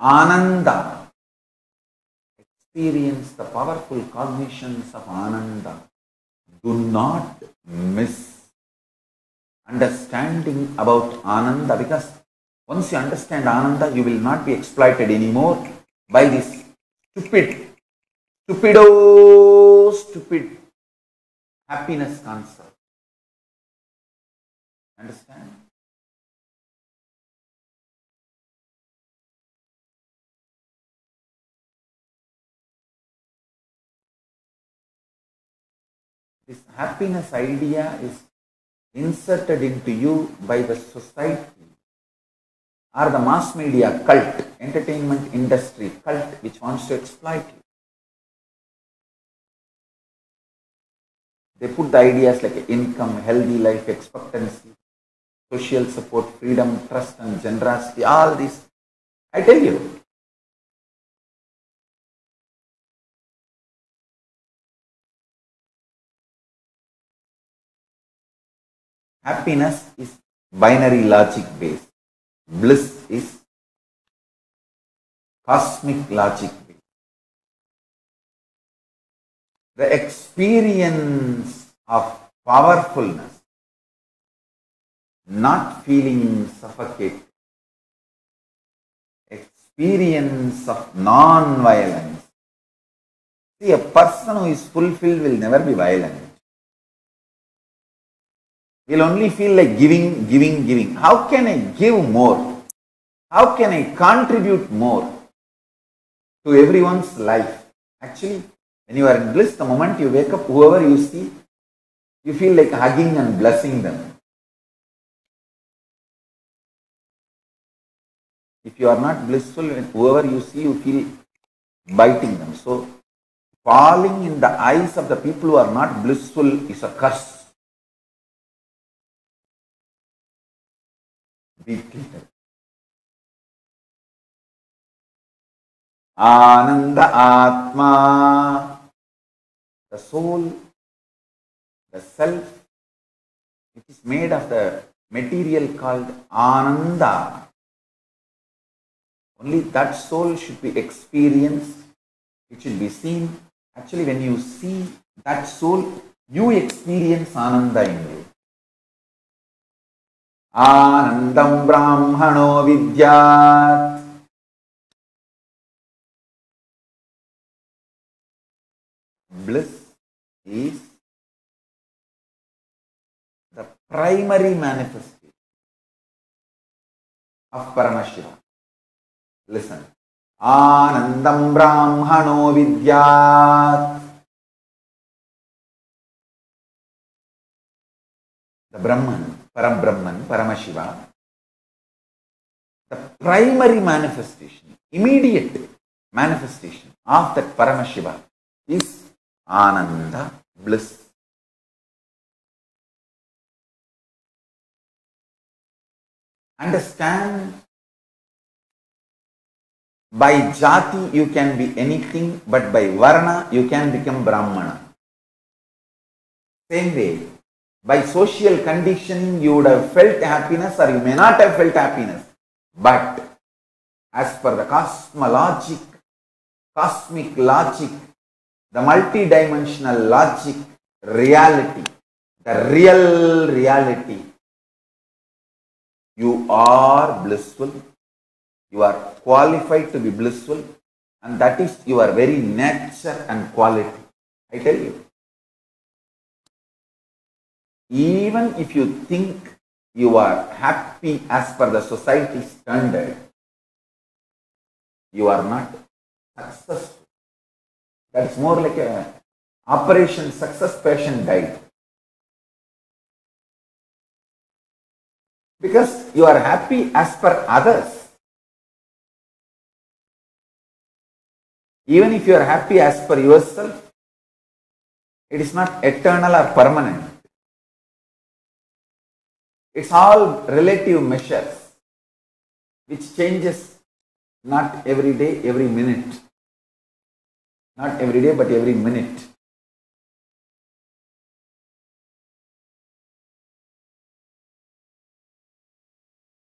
Ananda, experience the powerful cognitions of Ananda. Do not miss understanding about Ananda because once you understand Ananda, you will not be exploited anymore by this stupid, stupido, stupid happiness concept. Understand? This happiness idea is inserted into you by the society or the mass media cult, entertainment industry cult, which wants to exploit you. They put the ideas like income, healthy life expectancy, social support, freedom, trust, and generosity, all these. I tell you, happiness is binary logic based, bliss is cosmic logic based. The experience of powerfulness, not feeling suffocated, experience of non-violence. See, a person who is fulfilled will never be violent. He'll only feel like giving, giving, giving. How can I give more? How can I contribute more to everyone's life? Actually, when you are in bliss, the moment you wake up, whoever you see, you feel like hugging and blessing them. If you are not blissful, whoever you see, you feel biting them. So, falling in the eyes of the people who are not blissful is a curse. Ananda Atma, the soul, the self, which is made of the material called Ananda. Only that soul should be experienced, it should be seen. Actually, when you see that soul, you experience Ananda in you. Anandam Brahmano Vidyat. Bliss is the primary manifestation of Paramashiva. Listen. Anandam Brahmano Vidyat. The Brahman, Brahman, Paramashiva, the primary manifestation, immediate manifestation of that Paramashiva is Ananda, bliss. Understand by jati you can be anything, but by varna you can become Brahmana. Same way, by social conditioning you would have felt happiness or you may not have felt happiness. But as per the cosmologic, cosmic logic, the multidimensional logic, reality, the real reality, you are blissful, you are qualified to be blissful, and that is your very nature and quality. I tell you. Even if you think you are happy as per the society standard, you are not successful. That's more like a operation success patient died. Because you are happy as per others. Even if you are happy as per yourself, it is not eternal or permanent. It's all relative measures which changes not every day, every minute. Not every day, but every minute.